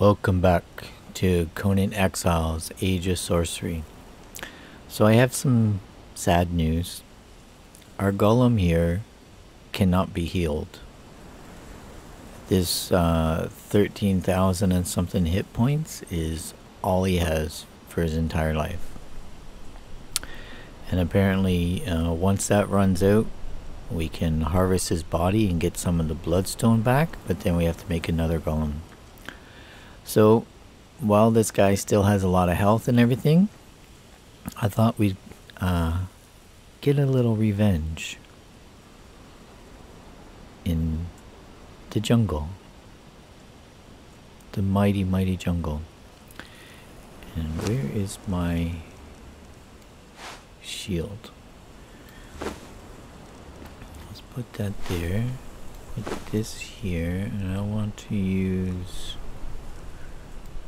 Welcome back to Conan Exiles Age of Sorcery. So I have some sad news. Our golem here cannot be healed. This uh, 13,000 and something hit points is all he has for his entire life. And apparently, uh, once that runs out, we can harvest his body and get some of the bloodstone back, but then we have to make another golem. So, while this guy still has a lot of health and everything, I thought we'd uh, get a little revenge in the jungle. The mighty, mighty jungle. And where is my shield? Let's put that there. Put this here, and I want to use.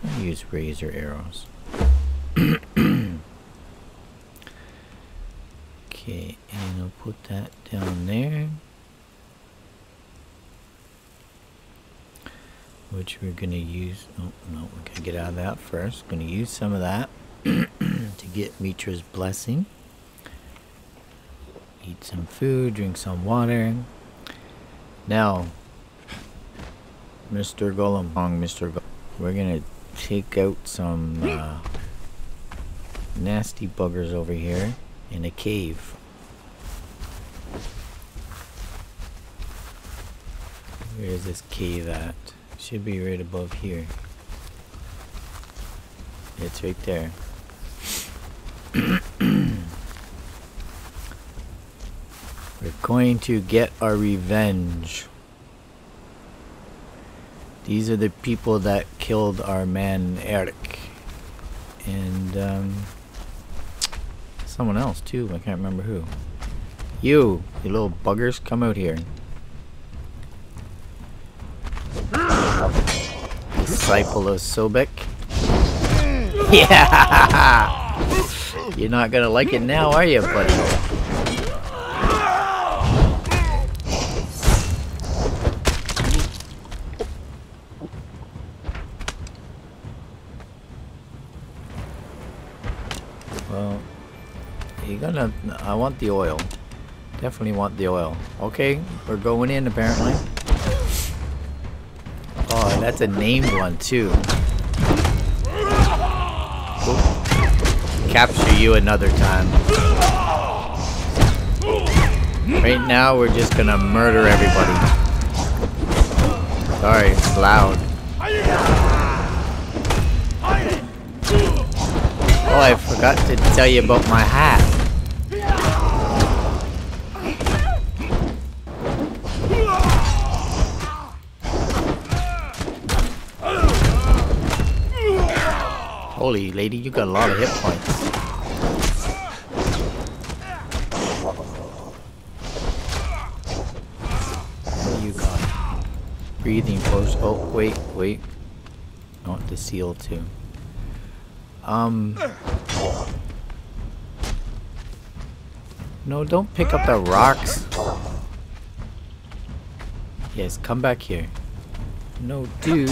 I'll use razor arrows. okay, and I'll put that down there. which we're going to use. Oh, no, we're going to get out of that first. Going to use some of that to get Mitra's blessing. Eat some food, drink some water. Now, Mr. Golem, Mr. Golem, we're going to take out some uh, nasty buggers over here in a cave. Where is this cave at? Should be right above here. It's right there. We're going to get our revenge. These are the people that killed our man Eric. And, um, someone else too. I can't remember who. You, you little buggers, come out here. Disciple of Sobek. Yeah! You're not gonna like it now, are you, buddy? Well, you're gonna... I want the oil. Definitely want the oil. Okay, we're going in apparently. Oh, that's a named one too. Capture you another time. Right now, we're just gonna murder everybody. Sorry, it's loud. Oh, I forgot to tell you about my hat. Holy lady, you got a lot of hit points. What do you got? Breathing post. Oh, wait, wait. I want the seal too. Um. No, don't pick up the rocks. Yes, come back here. No, dude.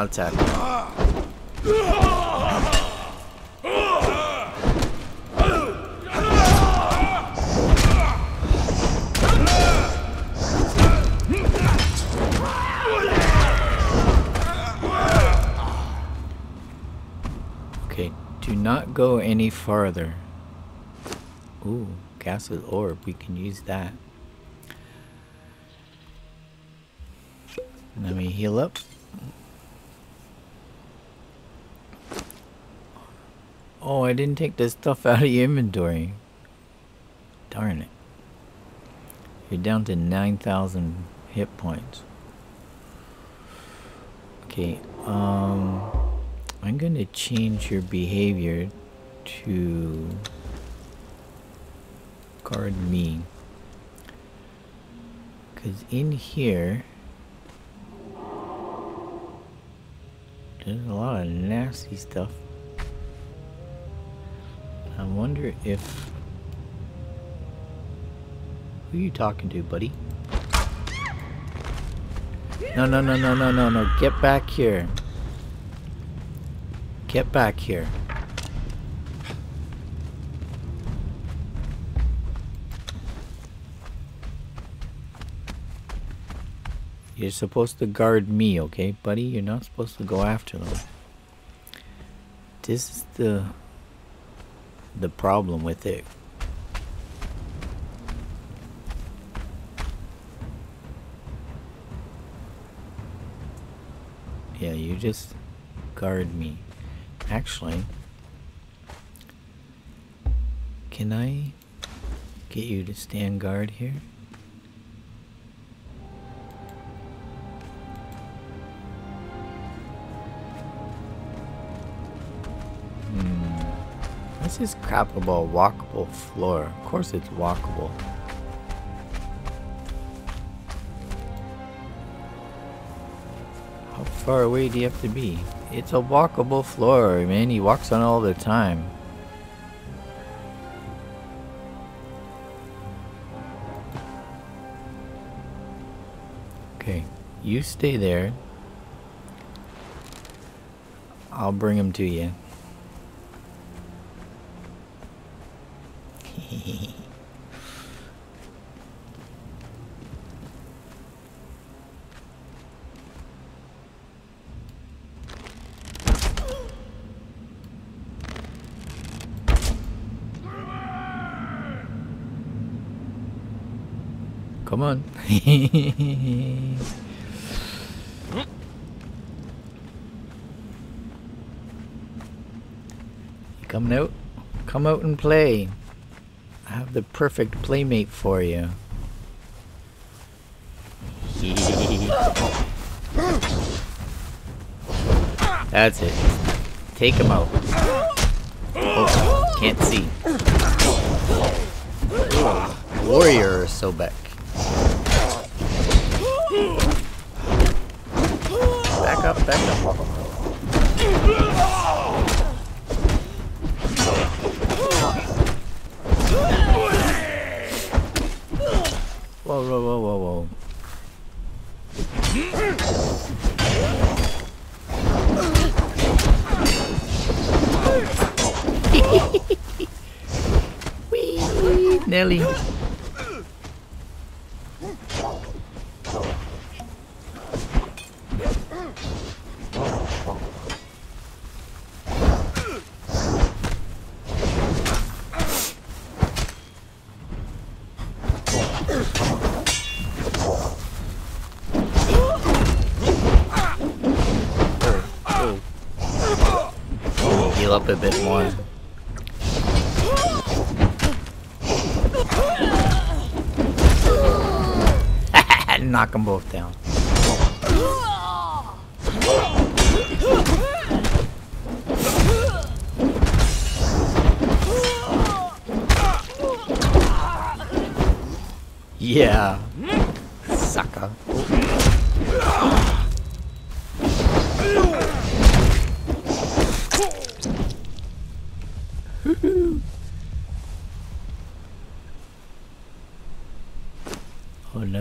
I'll. Okay, do not go any farther. Ooh, gaseous orb, we can use that. Let me heal up. Oh, I didn't take this stuff out of your inventory. Darn it. You're down to 9,000 hit points. Okay, um... I'm gonna change your behavior to... Guard me. Because in here... There's a lot of nasty stuff. Wonder if... Who are you talking to, buddy? No, no, no, no, no, no, no. Get back here. Get back here. You're supposed to guard me, okay, buddy? You're not supposed to go after them. This is the the problem with it. Yeah, you just guard me. Actually, can I get you to stand guard here? This crap about walkable floor? Of course it's walkable. How far away do you have to be? It's a walkable floor, man. He walks on all the time. Okay, you stay there. I'll bring him to you. Come on. Come out? Come out and play. Have the perfect playmate for you. That's it. Take him out. Oh, can't see. Warrior Sobek. Back up, back up. Whoa, whoa, whoa, whoa, whoa. Wee, Nelly.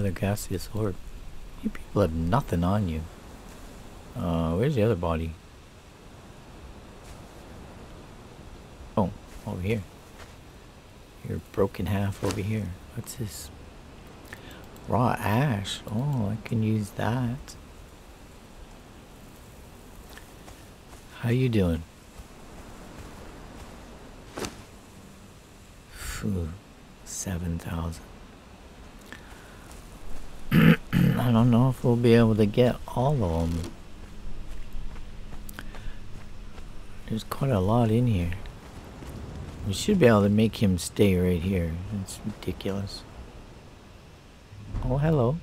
Another gaseous orb. You people have nothing on you. Uh, where's the other body? Oh, over here. You're broken half over here. What's this? Raw ash. Oh, I can use that. How you doing? Phew, 7,000. I don't know if we'll be able to get all of them. There's quite a lot in here. We should be able to make him stay right here. It's ridiculous. Oh, hello.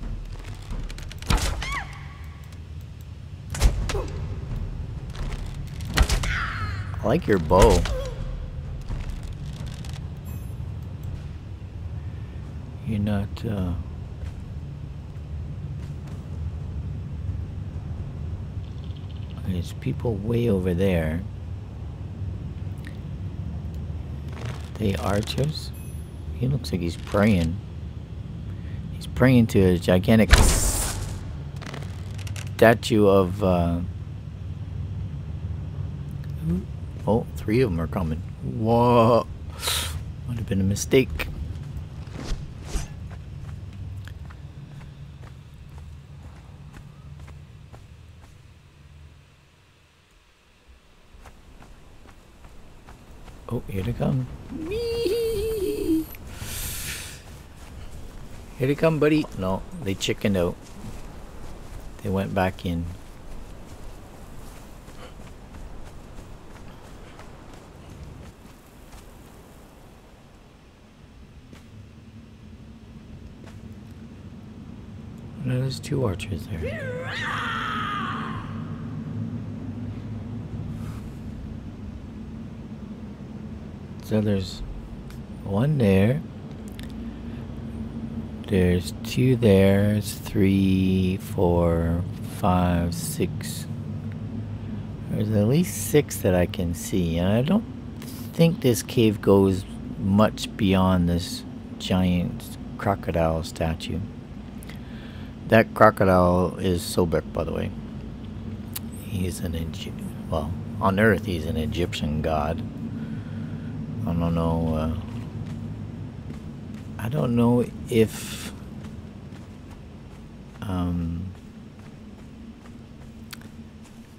I like your bow. You're not, uh... There's people way over there. they archers? He looks like he's praying. He's praying to a gigantic statue of, uh... Oh, three of them are coming. Whoa! Might have been a mistake. Oh, here they come. Here they come, buddy. No, they chickened out. They went back in. No, there's two archers there. So there's one there. There's two there. There's three, four, five, six. There's at least six that I can see. And I don't think this cave goes much beyond this giant crocodile statue. That crocodile is Sobek, by the way. He's an Egyptian. Well, on Earth, he's an Egyptian god. I don't know. Uh, I don't know if um,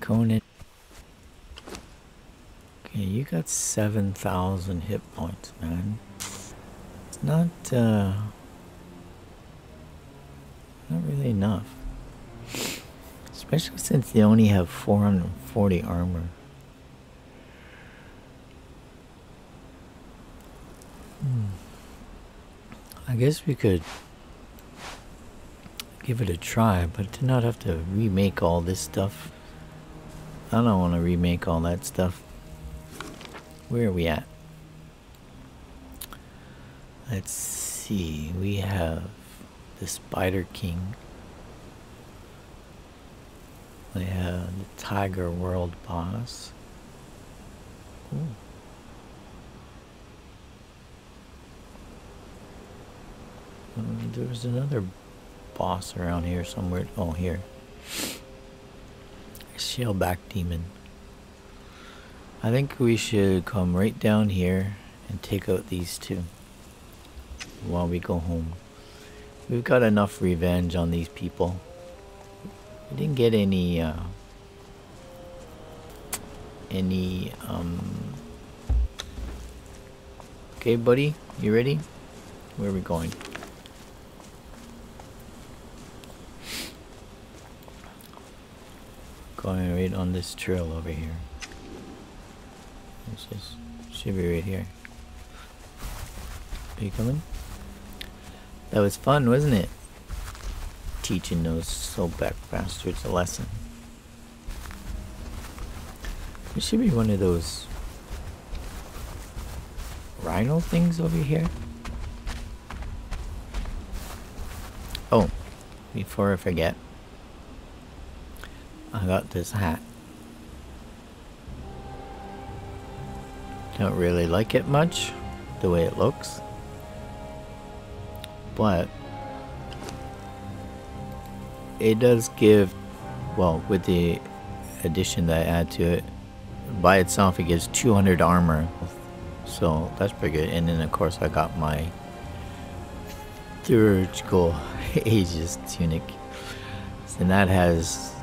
Conan. Okay, you got seven thousand hit points, man. It's not uh, not really enough, especially since they only have four hundred forty armor. I guess we could give it a try, but to not have to remake all this stuff. I don't want to remake all that stuff. Where are we at? Let's see. We have the Spider King. We have the Tiger World Boss. Ooh. Um, there's another boss around here somewhere. Oh, here. Shellback Demon. I think we should come right down here and take out these two while we go home. We've got enough revenge on these people. We didn't get any, uh, any, um... Okay, buddy, you ready? Where are we going? Going right on this trail over here. This is should be right here. Are you coming? That was fun, wasn't it? Teaching those Sobek bastards a lesson. There should be one of those rhino things over here. Oh, before I forget. Got this hat. Don't really like it much, the way it looks. But it does give, well, with the addition that I add to it, by itself it gives 200 armor. So that's pretty good. And then of course I got my theurgical Aegis tunic. And that has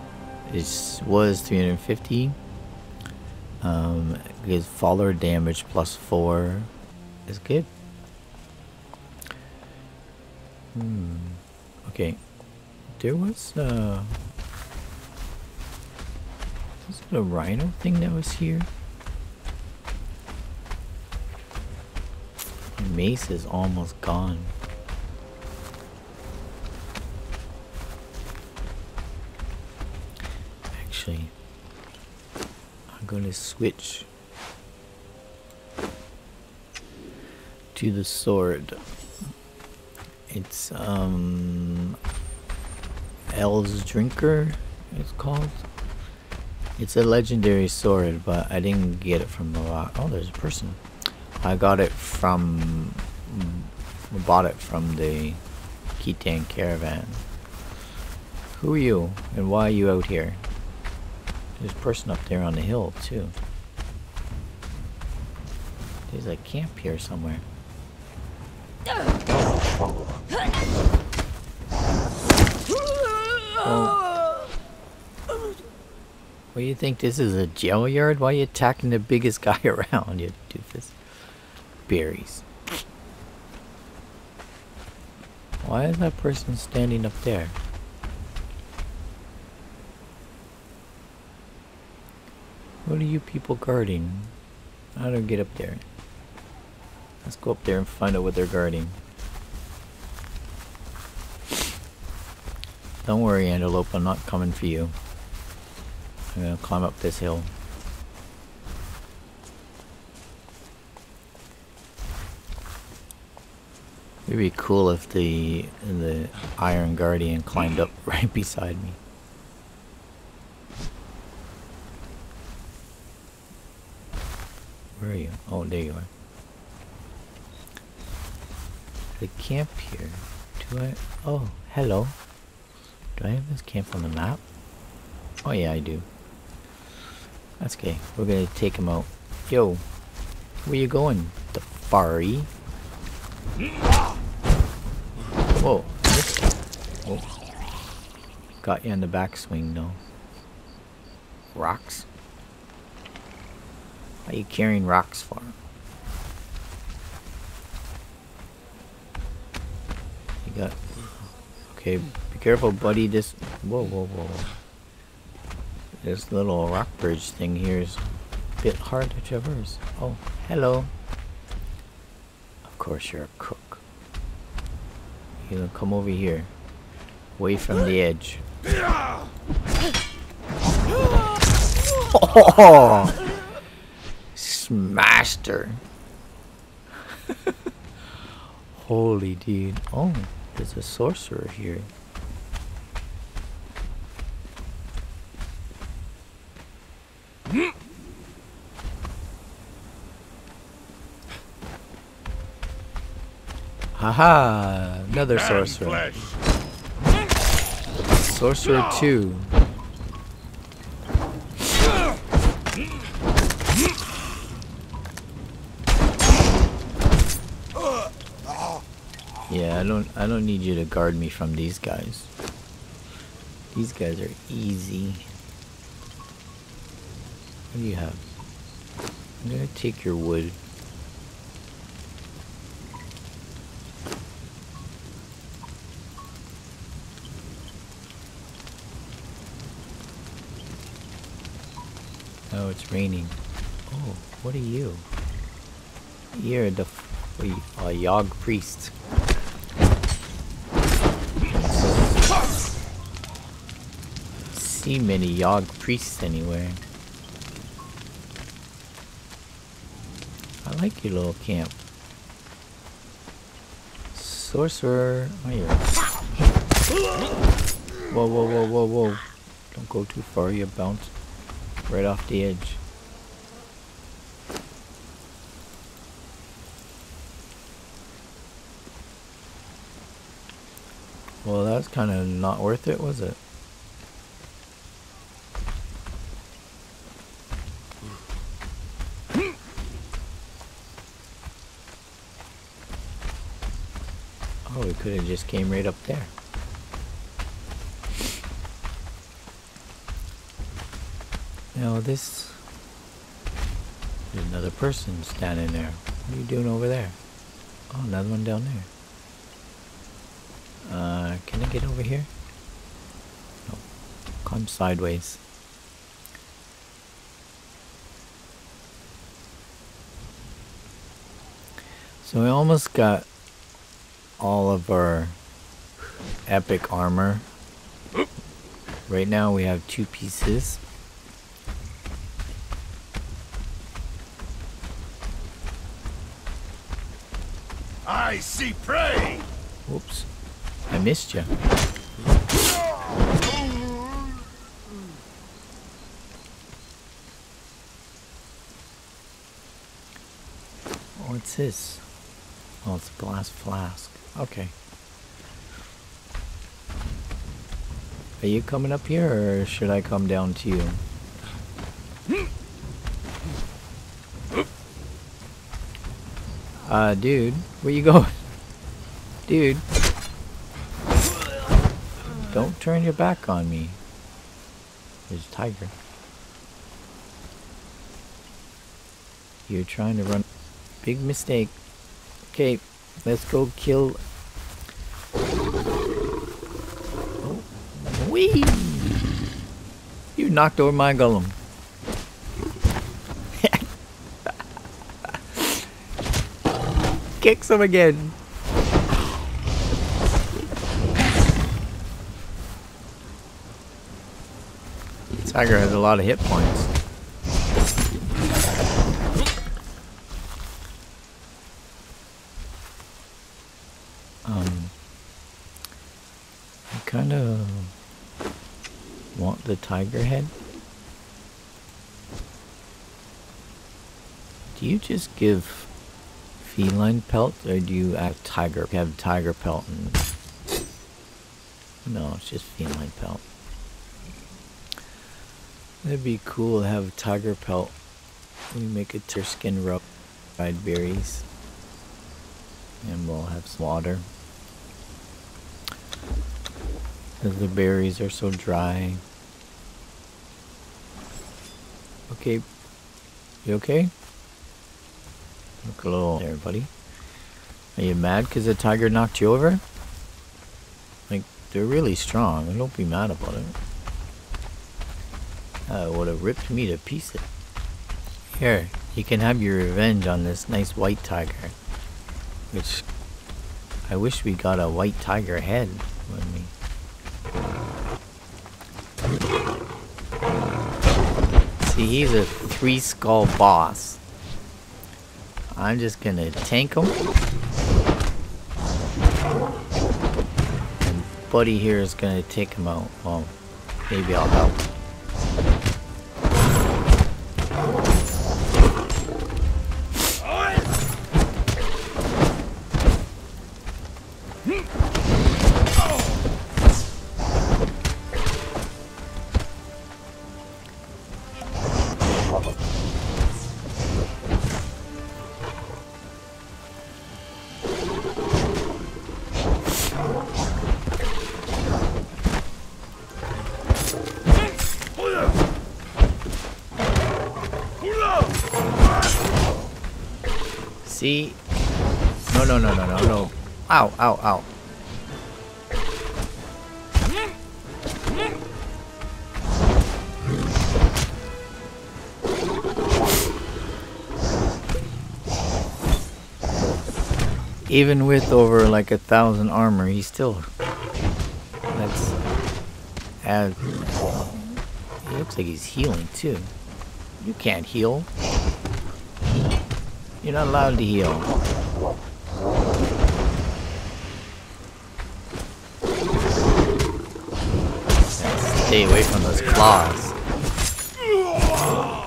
it was 350. Um, gives follower damage plus 4. Is good. Hmm. Okay. There was, uh... Was it a rhino thing that was here? mace is almost gone. Actually. I'm going to switch to the sword. It's um El's Drinker it's called. It's a legendary sword, but I didn't get it from the rock. Oh, there's a person. I got it from... Bought it from the Khitan caravan. Who are you? And why are you out here? There's a person up there on the hill, too. There's a camp here somewhere. Oh. What do you think this is a jail yard? Why are you attacking the biggest guy around, you doofus? Berries. Why is that person standing up there? What are you people guarding? How do I get up there? Let's go up there and find out what they're guarding. Don't worry, Antelope, I'm not coming for you. I'm gonna climb up this hill. It'd be cool if the the Iron Guardian climbed up right beside me. Where are you? Oh, there you are. The camp here. Do I? Oh, hello. Do I have this camp on the map? Oh yeah, I do. That's okay. We're gonna take him out. Yo, where you going? The fari? Whoa, Oh. Got you in the backswing though. Rocks? Are you carrying rocks for? You got... Okay, be careful buddy, this... Whoa, whoa, whoa. This little rock bridge thing here is a bit hard to traverse. Oh, hello. Of course you're a cook. You gonna come over here. Away from the edge. Oh! Smashed her. Holy dude. Oh, there's a sorcerer here. Haha, another sorcerer. Sorcerer 2. Yeah, I don't I don't need you to guard me from these guys. These guys are easy. What do you have? I'm gonna take your wood. Oh, it's raining. Oh, what are you? You're the a Yog priest. See many Yog priests anywhere. I like your little camp. Sorcerer. Oh, yeah. Whoa, whoa, whoa, whoa, whoa. Don't go too far, you bounce right off the edge. Well, that's kind of not worth it, was it? Have just came right up there. Now this... There's another person standing there. What are you doing over there? Oh, another one down there. Uh, can I get over here? No. Climb sideways. So I almost got all of our epic armor. Right now we have two pieces. I see prey. Whoops. I missed you. Oh What's this? Oh, it's a glass flask. Okay. Are you coming up here or should I come down to you? Uh, dude, where you going? Dude. Don't turn your back on me. There's a tiger. You're trying to run. Big mistake. Okay, let's go kill. Oh, wee! You knocked over my golem. Kicks him again. Tiger has a lot of hit points. Um, I kind of want the tiger head. Do you just give feline pelt or do you have tiger have tiger pelt and no it's just feline pelt That'd be cool to have a tiger pelt. We make a tiger skin dried berries, and we'll have some water. Because the berries are so dry. Okay. You okay? Look a little there, buddy. Are you mad because the tiger knocked you over? Like, they're really strong. Don't be mad about it. Uh, would have ripped me to pieces. Here, you can have your revenge on this nice white tiger. Which, I wish we got a white tiger head when we... he's a three skull boss. I'm just gonna tank him. And Buddy here is gonna take him out. Well, maybe I'll help. See? No, no, no, no, no, no. Ow, ow, ow. Even with over like a thousand armor, he's still. That's. As. He looks like he's healing too. You can't heal. You're not allowed to heal. Stay away from those claws.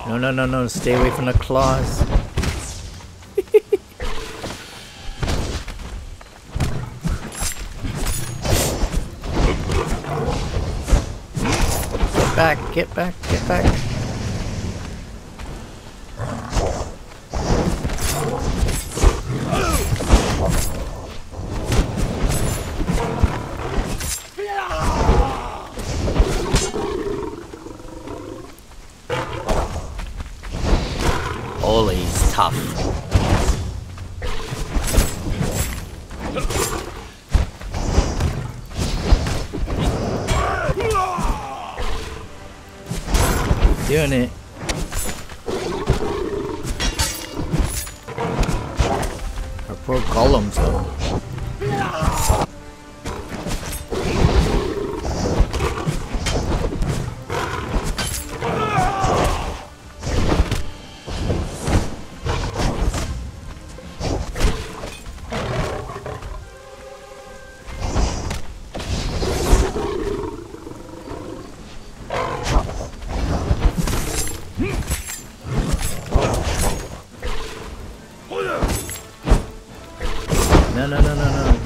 No, no, no, no. Stay away from the claws. get back, get back, get back. Doing it.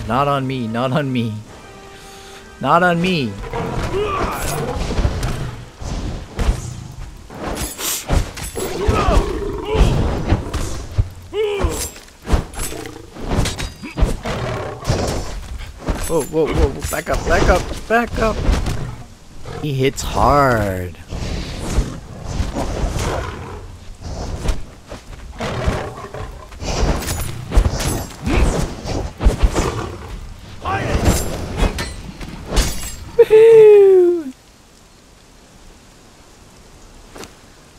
Not on me. Not on me. Not on me. Whoa, whoa, whoa, back up, back up, back up. He hits hard. Woohoo!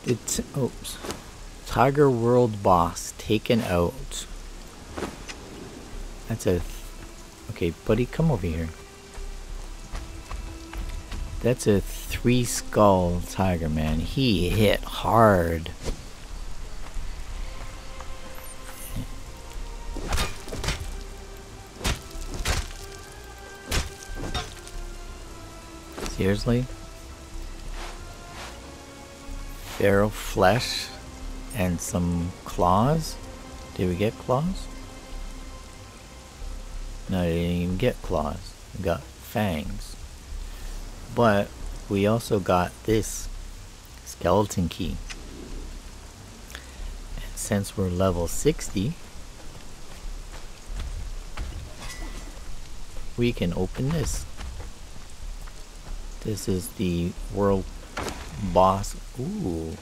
It's oops. Tiger World boss taken out. That's a okay, buddy. Come over here. That's a three skull tiger man. He hit hard. Seriously? Feral flesh and some claws? Did we get claws? No, I didn't even get claws. We got fangs. But we also got this skeleton key. And since we're level 60, we can open this. This is the world boss. Ooh.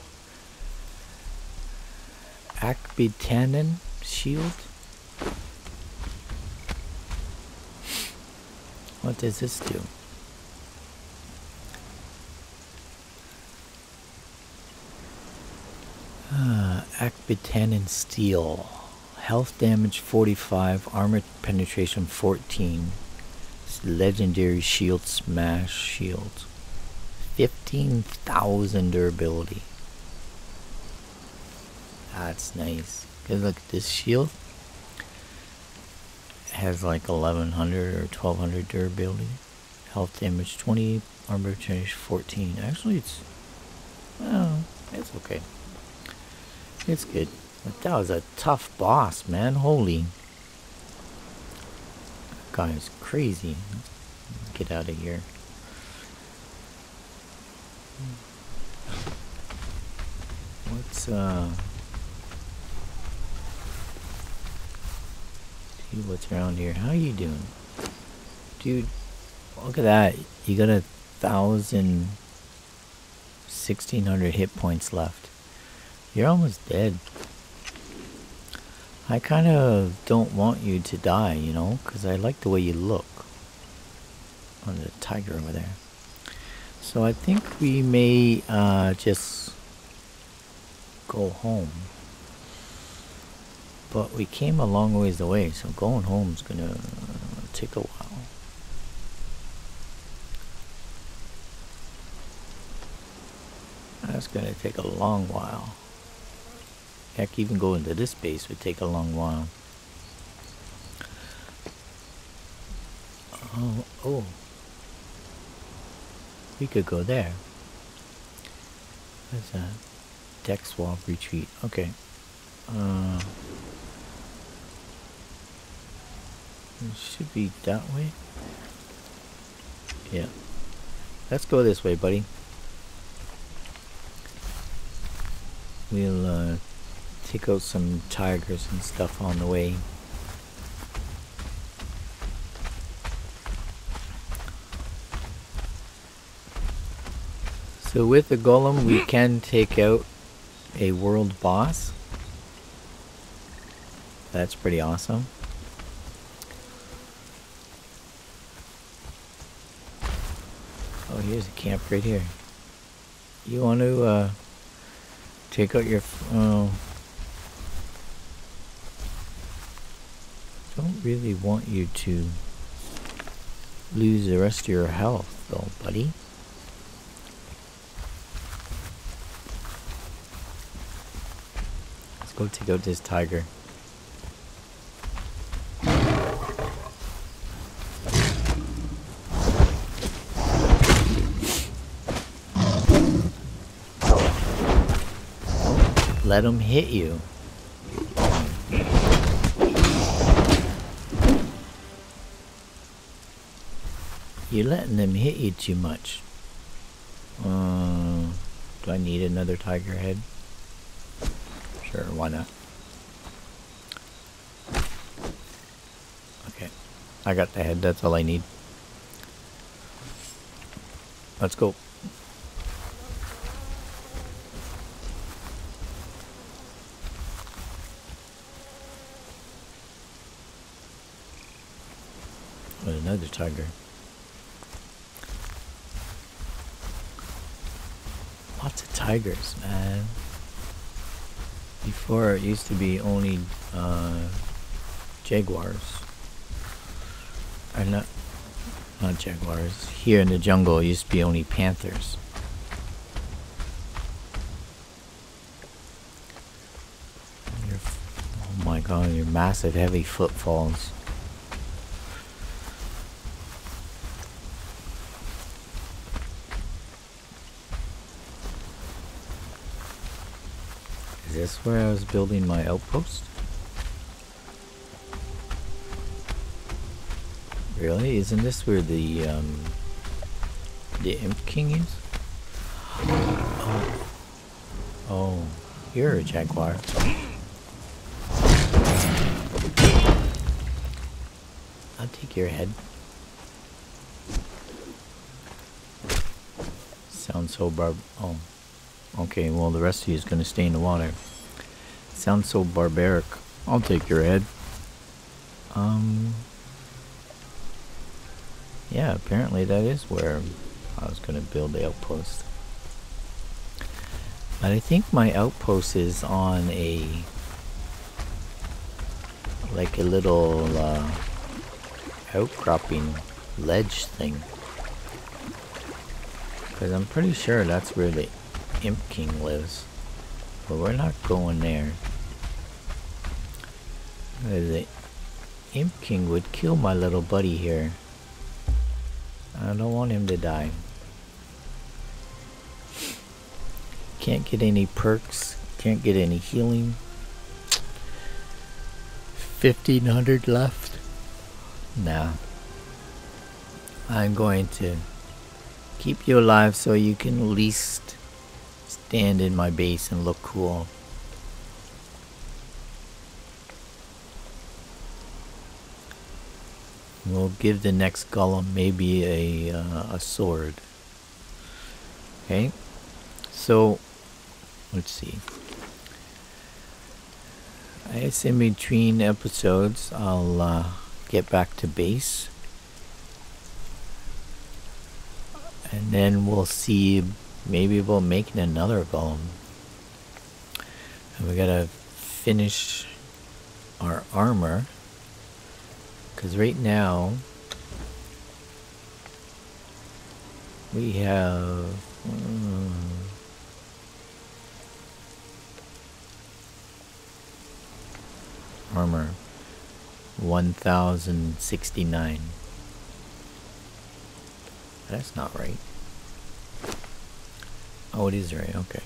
Akbitanan shield. What does this do? Ah, Akbitanan steel. Health damage 45, armor penetration 14. Legendary shield smash shield. 15,000 durability. That's nice. Cause look, at this shield has like 1100 or 1200 durability. Health damage 20, armor change 14. Actually, it's well, it's okay. It's good. But that was a tough boss, man. Holy. That guy is crazy. Get out of here. What's uh see what's around here. How are you doing? Dude, look at that. You got a thousand sixteen hundred hit points left. You're almost dead. I kind of don't want you to die, you know, because I like the way you look on the tiger over there. So I think we may uh, just go home. But we came a long ways away, so going home is gonna take a while. That's gonna take a long while. Heck, even going to this base would take a long while. Oh, oh. We could go there. What's that? Deck swap retreat. Okay. Uh, it should be that way. Yeah. Let's go this way, buddy. We'll uh, take out some tigers and stuff on the way. So with the golem we can take out a world boss. That's pretty awesome. Oh, here's a camp right here. You want to uh, take out your... Uh, don't really want you to lose the rest of your health, though, buddy. Let's go take out this tiger. let him hit you. You're letting them hit you too much. Uh, do I need another tiger head? Sure, why not? Okay, I got the head, that's all I need. Let's go. Another tiger. Lots of tigers, man. Before it used to be only uh, jaguars. Or not, not jaguars. Here in the jungle it used to be only panthers. oh my god, your massive heavy footfalls. this where I was building my outpost? Really? Isn't this where the, um, the Imp King is? Oh. Oh, you're a jaguar. I'll take your head. Sounds so barb- oh. Okay, well the rest of you is gonna stay in the water. Sounds so barbaric. I'll take your head. Um. Yeah, apparently that is where I was going to build the outpost. But I think my outpost is on a like a little uh, outcropping ledge thing. Because I'm pretty sure that's where the Imp King lives. But we're not going there. The Imp King would kill my little buddy here. I don't want him to die. Can't get any perks. Can't get any healing. 1500 left. Nah. I'm going to keep you alive so you can at least stand in my base and look cool. We'll give the next golem maybe a, uh, a sword. Okay, so let's see. I guess in between episodes, I'll uh, get back to base. And then we'll see, maybe we'll make another golem. And we gotta finish our armor. Because right now, we have... Um, armor 1069 that's not right. Oh it is right okay.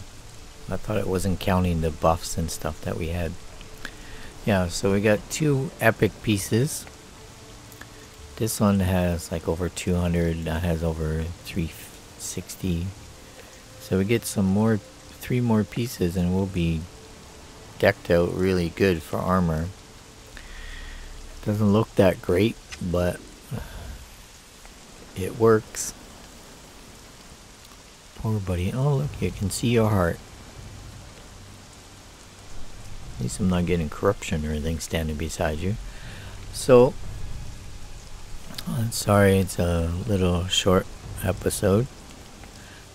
I thought it wasn't counting the buffs and stuff that we had. Yeah so we got two epic pieces this one has like over 200, that uh, has over 360. So we get some more, three more pieces and we'll be decked out really good for armor. Doesn't look that great, but it works. Poor buddy. Oh look, you can see your heart. At least I'm not getting corruption or anything standing beside you. So sorry it's a little short episode.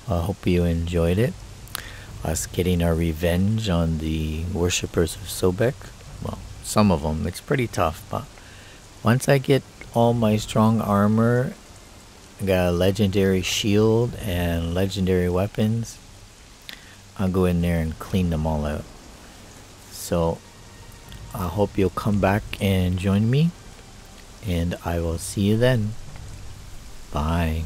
I hope you enjoyed it. Us getting our revenge on the worshippers of Sobek. Well, some of them. It's pretty tough, but once I get all my strong armor, I got a legendary shield and legendary weapons, I'll go in there and clean them all out. So, I hope you'll come back and join me and I will see you then. Bye.